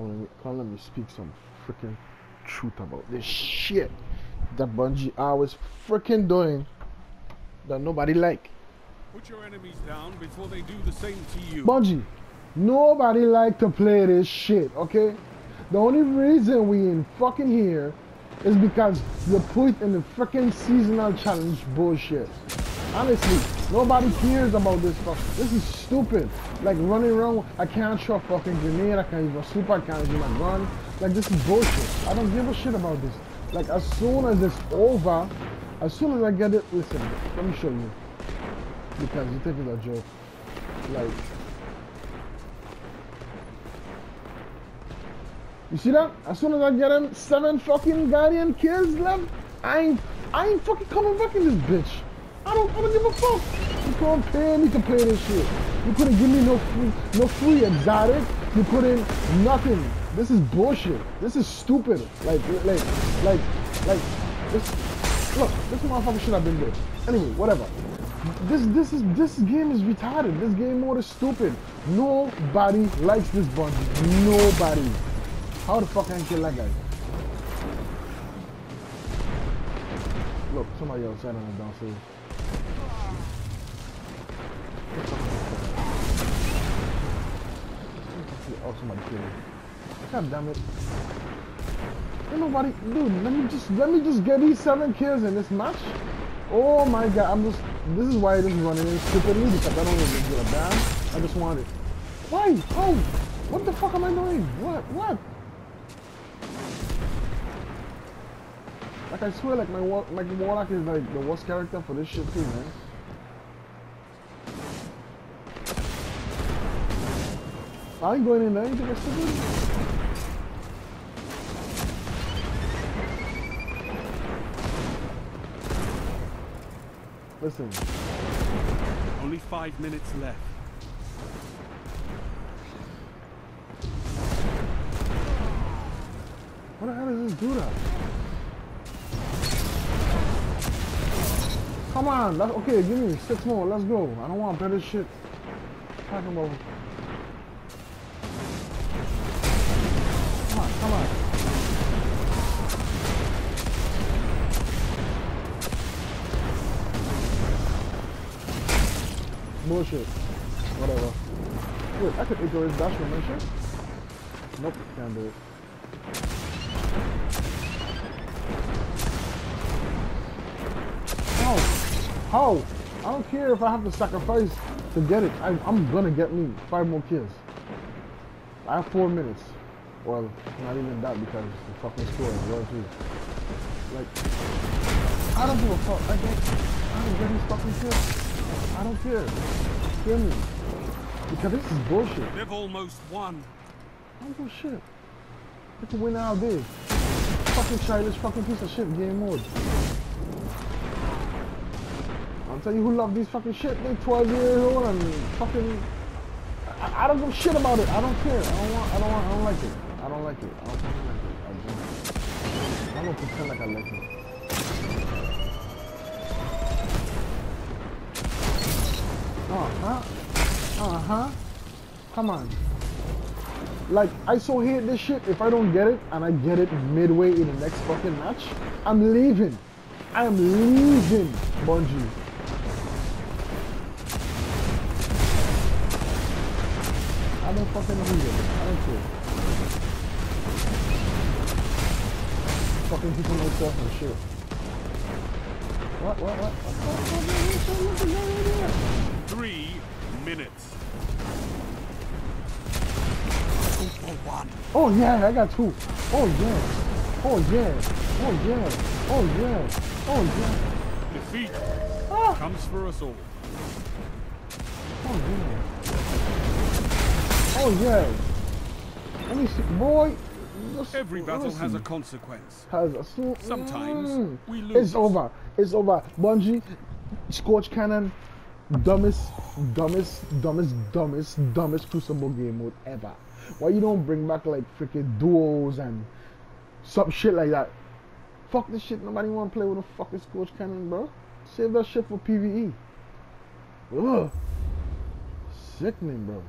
Come let me, come let me speak some freaking truth about this shit that Bungie I was freaking doing that nobody like. Put your enemies down before they do the same to you. Bungie, nobody like to play this shit, okay? The only reason we in fucking here is because you put in the freaking seasonal challenge bullshit. Honestly, nobody cares about this fuck. This is stupid. Like running around, I can't throw a fucking grenade, I can't even super, I can't my gun. Like this is bullshit. I don't give a shit about this. Like as soon as it's over, as soon as I get it, listen, let me show you. Because you think it's a joke. Like, you see that? As soon as I get him seven fucking Guardian kills left, I ain't, I ain't fucking coming back in this bitch. I don't, I don't give a fuck. You can't pay me to play this shit. You couldn't give me no free, no free exotic. You couldn't, nothing. This is bullshit. This is stupid. Like, like, like, like, this, look, this motherfucker should have been there. Anyway, whatever. This, this is, this game is retarded. This game mode is stupid. Nobody likes this Bungie. Nobody. How the fuck I kill that guy? Look, somebody outside on the downstairs. Oh, somebody killed me. God damn it. Ain't nobody, dude, let me just, let me just get these seven kills in this match. Oh my god, I'm just, this is why this is running in stupidly, because I don't even get a damn. I just want it. Why? How? What the fuck am I doing? What? What? Like I swear, like my like Warlock is like the worst character for this shit too, man. I ain't going in there. You think it's stupid? Listen. Only five minutes left. What the hell does this do that? Come on, that's okay, give me six more, let's go. I don't want better shit. Talking about Come on, come on. Bullshit. Whatever. Wait, I could ignore his dash from? Nope, can't do it. How? How? I don't care if I have to sacrifice to get it. I, I'm gonna get me five more kills. I have four minutes. Well, not even that because the fucking score is well too. Like, I don't give a fuck. I don't, I don't get these fucking kills. I don't care. Hear me. Because this is bullshit. They've almost won. I don't give a shit. You can win all day. Fucking childish fucking piece of shit game mode. I'll tell you who love these fucking shit. They 12 years old and fucking. I, I don't give a shit about it. I don't care. I don't want. I don't want. I don't like it. I don't like it. I don't fucking like it. I don't. I'm gonna pretend like I like it. Uh huh. Uh huh. Come on. Like, I so hate this shit. If I don't get it and I get it midway in the next fucking match, I'm leaving. I am leaving Bungie. I don't fucking need it. I don't care. Fucking people know stuff and shit. What, what, what? What the fuck is this? What the hell is this? Three minutes. Oh yeah, I got two. Oh yeah. Oh yeah. Oh yeah. Oh yeah. Oh yeah. Defeat Ah. comes for us all. Oh yeah. Oh yeah. Let me see, boy. Every battle has a consequence. has a so, Sometimes Mm. we lose. It's over. It's over. Bungie, Scorch Cannon, dumbest, dumbest, dumbest, dumbest, dumbest Crucible game mode ever. Why you don't bring back like freaking duos and some shit like that? Fuck this shit. Nobody want to play with a fucking Scorch Cannon, bro. Save that shit for PVE. Ugh. Sickening, bro.